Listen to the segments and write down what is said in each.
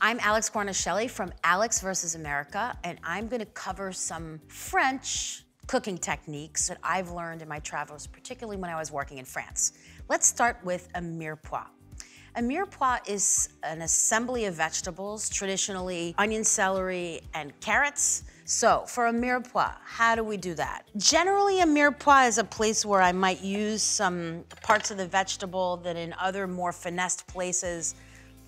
I'm Alex Guarnaschelli from Alex versus America, and I'm gonna cover some French cooking techniques that I've learned in my travels, particularly when I was working in France. Let's start with a mirepoix. A mirepoix is an assembly of vegetables, traditionally onion, celery, and carrots. So for a mirepoix, how do we do that? Generally, a mirepoix is a place where I might use some parts of the vegetable that in other more finessed places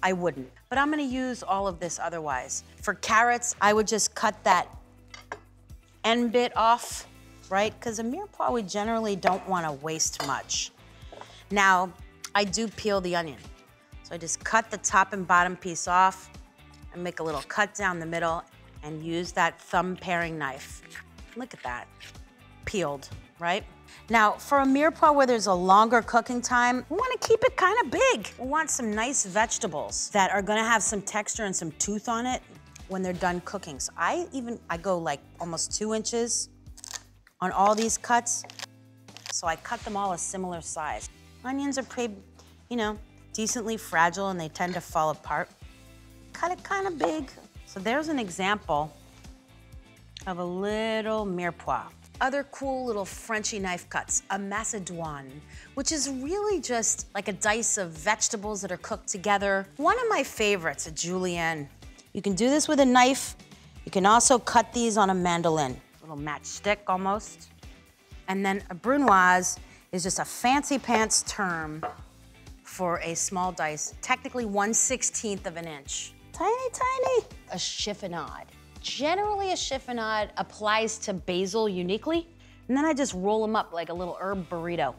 I wouldn't. But I'm gonna use all of this otherwise. For carrots, I would just cut that end bit off, right? Because a mirepoix, we generally don't wanna waste much. Now, I do peel the onion. So I just cut the top and bottom piece off and make a little cut down the middle and use that thumb paring knife. Look at that, peeled, right? Now, for a mirepoix where there's a longer cooking time, we wanna keep it kind of big. We want some nice vegetables that are gonna have some texture and some tooth on it when they're done cooking. So I even, I go like almost two inches on all these cuts. So I cut them all a similar size. Onions are pretty, you know, decently fragile and they tend to fall apart. Cut it kind of big. So there's an example of a little mirepoix. Other cool little Frenchy knife cuts, a macédoine, which is really just like a dice of vegetables that are cooked together. One of my favorites, a julienne. You can do this with a knife. You can also cut these on a mandolin, a little matchstick almost. And then a brunoise is just a fancy pants term for a small dice, technically 1 16th of an inch. Tiny, tiny. A chiffonade. Generally, a chiffonade applies to basil uniquely, and then I just roll them up like a little herb burrito.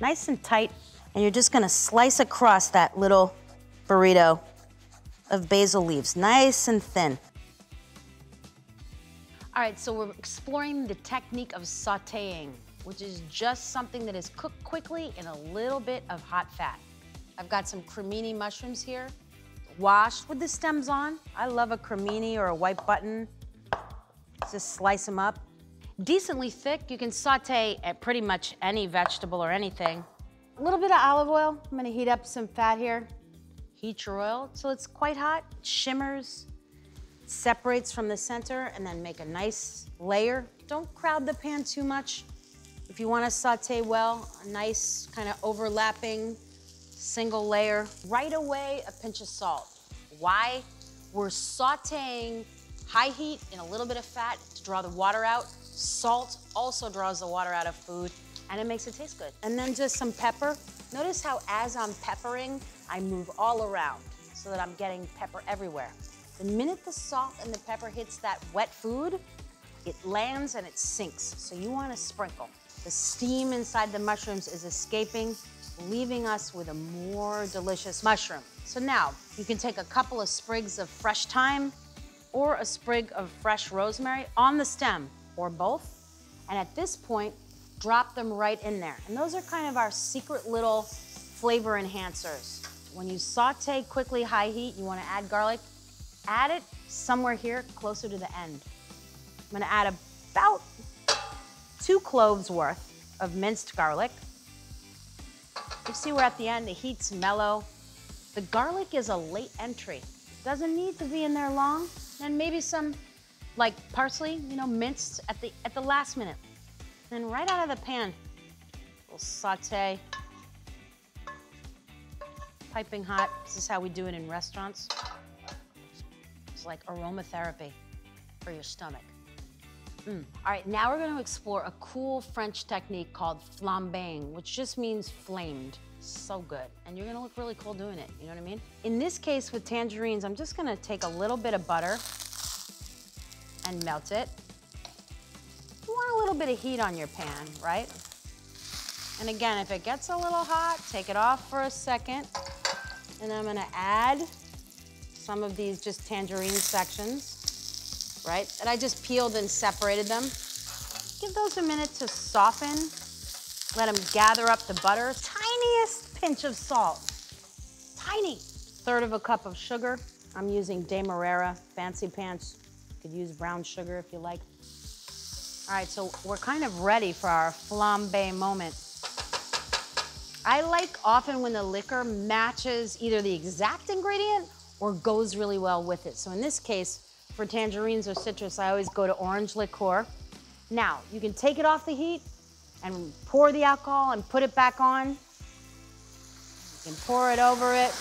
Nice and tight, and you're just gonna slice across that little burrito of basil leaves, nice and thin. All right, so we're exploring the technique of sauteing, which is just something that is cooked quickly in a little bit of hot fat. I've got some cremini mushrooms here washed with the stems on. I love a cremini or a white button. Just slice them up. Decently thick, you can saute at pretty much any vegetable or anything. A little bit of olive oil. I'm gonna heat up some fat here. Heat your oil till it's quite hot, shimmers, separates from the center, and then make a nice layer. Don't crowd the pan too much. If you wanna saute well, a nice kind of overlapping single layer. Right away, a pinch of salt. Why? We're sauteing high heat in a little bit of fat to draw the water out. Salt also draws the water out of food and it makes it taste good. And then just some pepper. Notice how as I'm peppering, I move all around so that I'm getting pepper everywhere. The minute the salt and the pepper hits that wet food, it lands and it sinks. So you wanna sprinkle. The steam inside the mushrooms is escaping leaving us with a more delicious mushroom. So now you can take a couple of sprigs of fresh thyme or a sprig of fresh rosemary on the stem or both. And at this point, drop them right in there. And those are kind of our secret little flavor enhancers. When you saute quickly high heat, you wanna add garlic, add it somewhere here closer to the end. I'm gonna add about two cloves worth of minced garlic, you see we're at the end, the heat's mellow. The garlic is a late entry. Doesn't need to be in there long. And maybe some like parsley, you know, minced at the, at the last minute. Then right out of the pan, we'll saute. Piping hot, this is how we do it in restaurants. It's like aromatherapy for your stomach. Mm. All right, now we're gonna explore a cool French technique called flambéing, which just means flamed. So good. And you're gonna look really cool doing it, you know what I mean? In this case with tangerines, I'm just gonna take a little bit of butter and melt it. You want a little bit of heat on your pan, right? And again, if it gets a little hot, take it off for a second. And I'm gonna add some of these just tangerine sections right? And I just peeled and separated them. Give those a minute to soften. Let them gather up the butter. Tiniest pinch of salt. Tiny. Third of a cup of sugar. I'm using Demerara Fancy Pants. You could use brown sugar if you like. All right, so we're kind of ready for our flambe moment. I like often when the liquor matches either the exact ingredient or goes really well with it. So in this case, for tangerines or citrus, I always go to orange liqueur. Now, you can take it off the heat and pour the alcohol and put it back on. You can pour it over it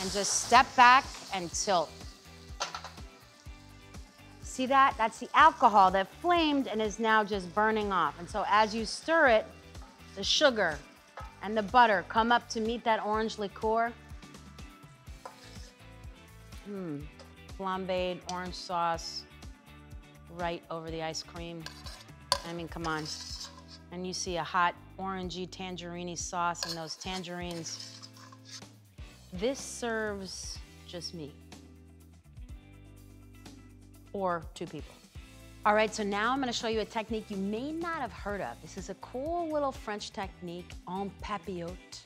and just step back and tilt. See that? That's the alcohol that flamed and is now just burning off. And so as you stir it, the sugar and the butter come up to meet that orange liqueur. Mmm, flambéed orange sauce right over the ice cream. I mean, come on. And you see a hot orangey tangerine sauce and those tangerines. This serves just me or two people. All right, so now I'm gonna show you a technique you may not have heard of. This is a cool little French technique, en papillote.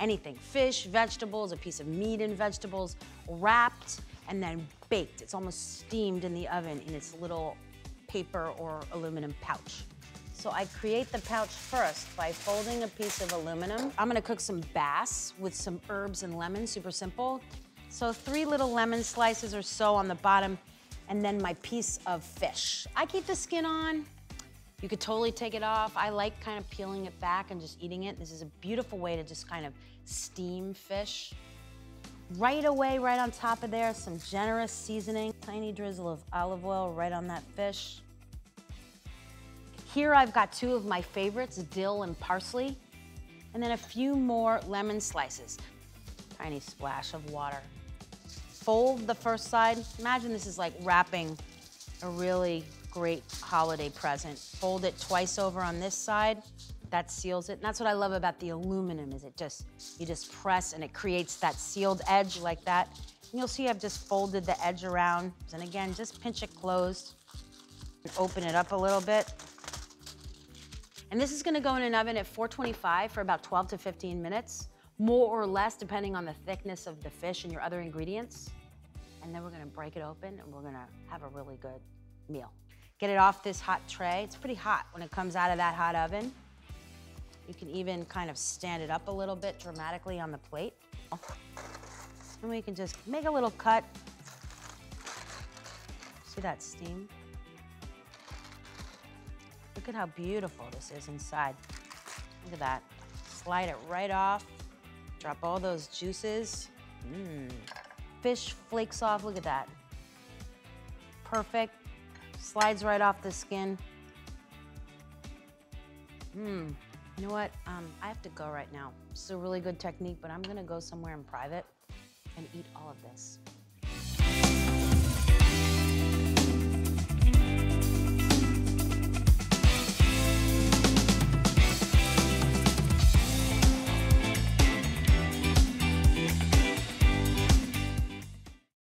Anything, fish, vegetables, a piece of meat and vegetables, wrapped and then baked. It's almost steamed in the oven in its little paper or aluminum pouch. So I create the pouch first by folding a piece of aluminum. I'm gonna cook some bass with some herbs and lemon, super simple. So three little lemon slices or so on the bottom and then my piece of fish. I keep the skin on. You could totally take it off. I like kind of peeling it back and just eating it. This is a beautiful way to just kind of steam fish. Right away, right on top of there, some generous seasoning. Tiny drizzle of olive oil right on that fish. Here I've got two of my favorites, dill and parsley, and then a few more lemon slices. Tiny splash of water fold the first side. Imagine this is like wrapping a really great holiday present. Fold it twice over on this side. That seals it. And that's what I love about the aluminum is it just, you just press and it creates that sealed edge like that. And you'll see I've just folded the edge around. And again, just pinch it closed and open it up a little bit. And this is gonna go in an oven at 425 for about 12 to 15 minutes more or less depending on the thickness of the fish and your other ingredients. And then we're gonna break it open and we're gonna have a really good meal. Get it off this hot tray. It's pretty hot when it comes out of that hot oven. You can even kind of stand it up a little bit dramatically on the plate. And we can just make a little cut. See that steam? Look at how beautiful this is inside. Look at that. Slide it right off. Drop all those juices. Mmm. Fish flakes off, look at that. Perfect. Slides right off the skin. Mmm. You know what? Um, I have to go right now. It's a really good technique, but I'm gonna go somewhere in private and eat all of this.